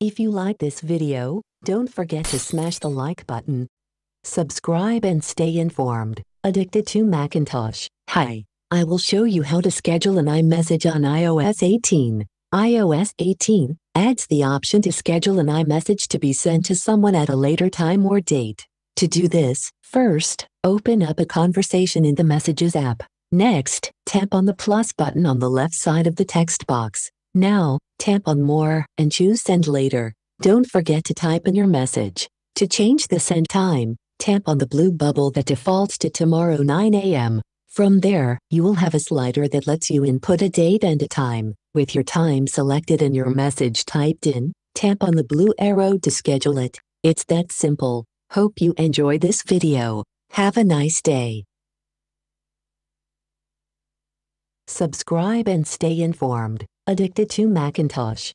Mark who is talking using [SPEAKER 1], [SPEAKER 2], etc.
[SPEAKER 1] If you like this video, don't forget to smash the like button. Subscribe and stay informed. Addicted to Macintosh. Hi, I will show you how to schedule an iMessage on iOS 18. iOS 18 adds the option to schedule an iMessage to be sent to someone at a later time or date. To do this, first, open up a conversation in the Messages app. Next, tap on the plus button on the left side of the text box. Now, tap on More and choose Send Later. Don't forget to type in your message. To change the send time, tap on the blue bubble that defaults to tomorrow 9 a.m. From there, you will have a slider that lets you input a date and a time. With your time selected and your message typed in, tap on the blue arrow to schedule it. It's that simple. Hope you enjoy this video. Have a nice day. Subscribe and stay informed. Addicted to Macintosh.